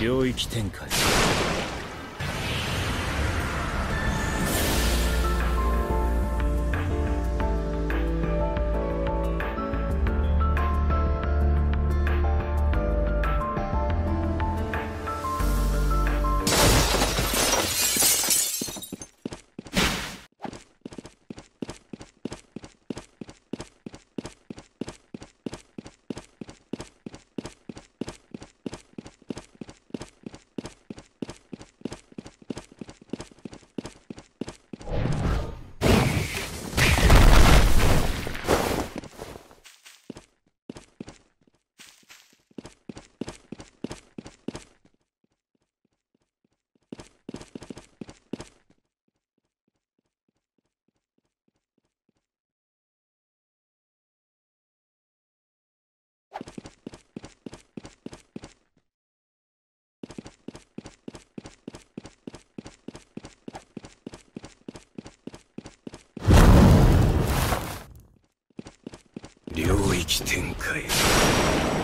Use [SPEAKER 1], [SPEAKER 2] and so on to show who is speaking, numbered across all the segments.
[SPEAKER 1] 領域展開。展開。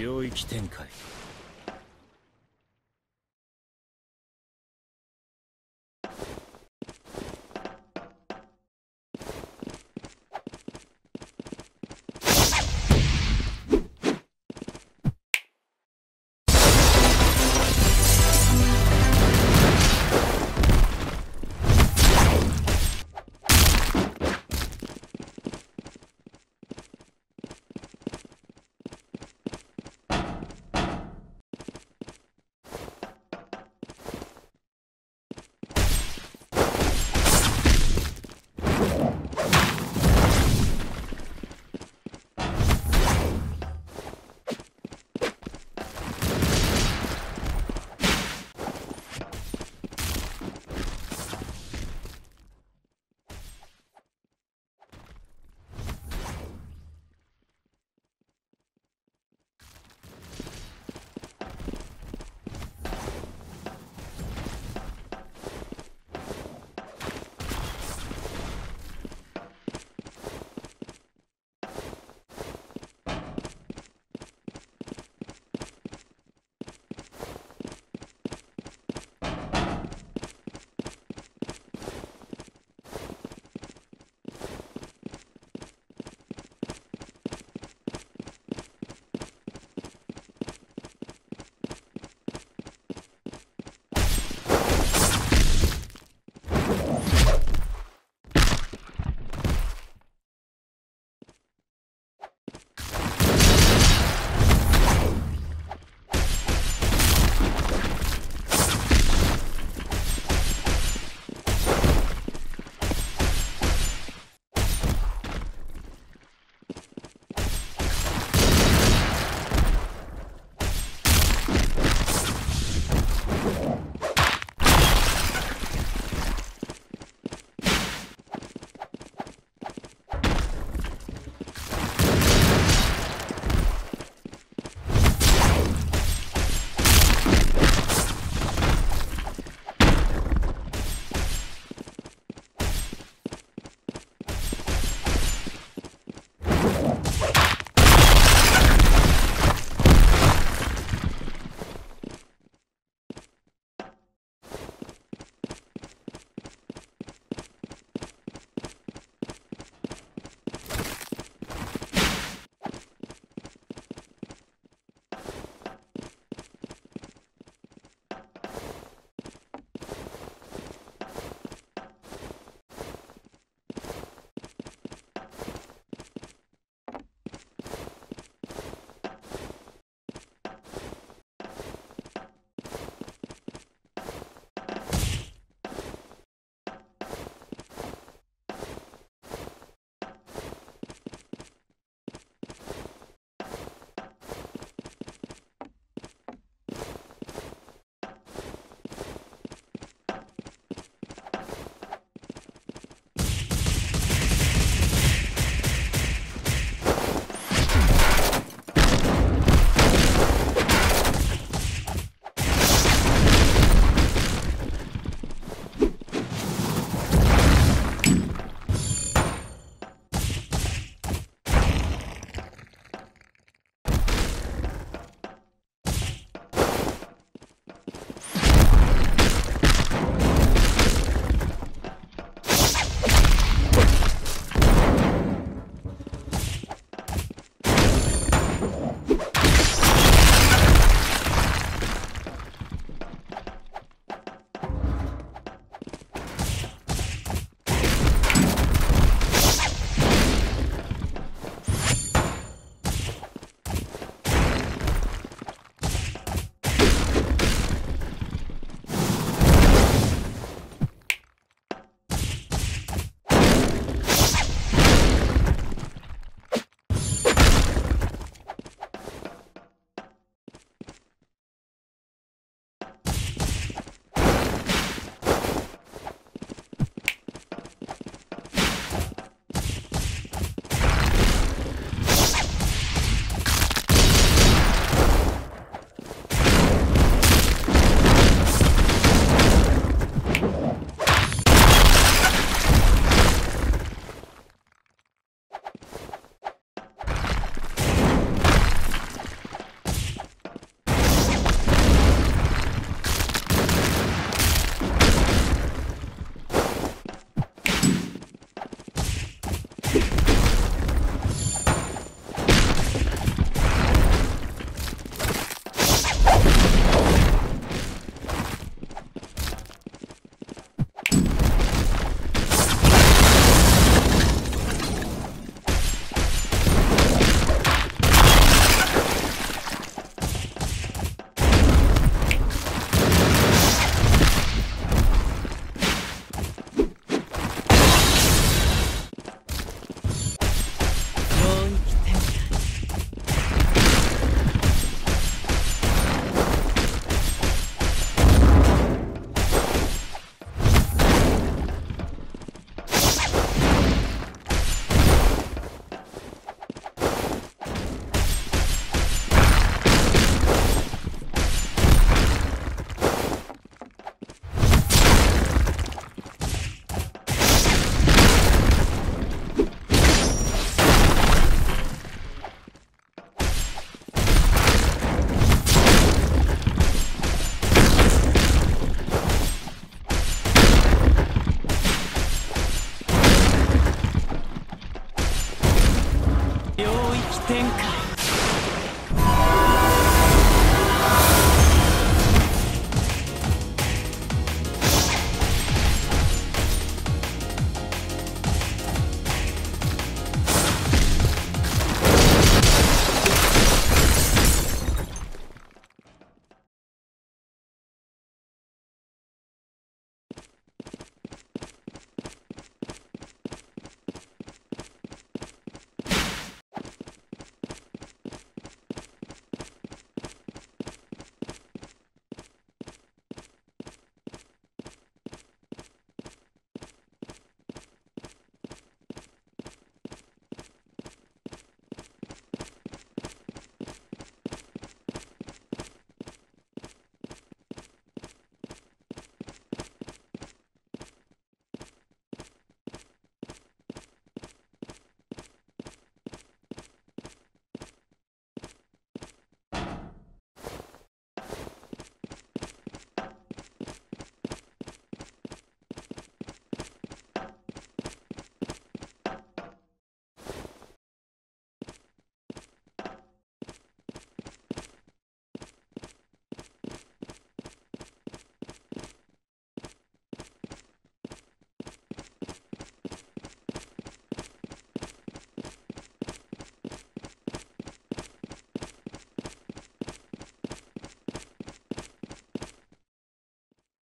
[SPEAKER 1] 領域展開。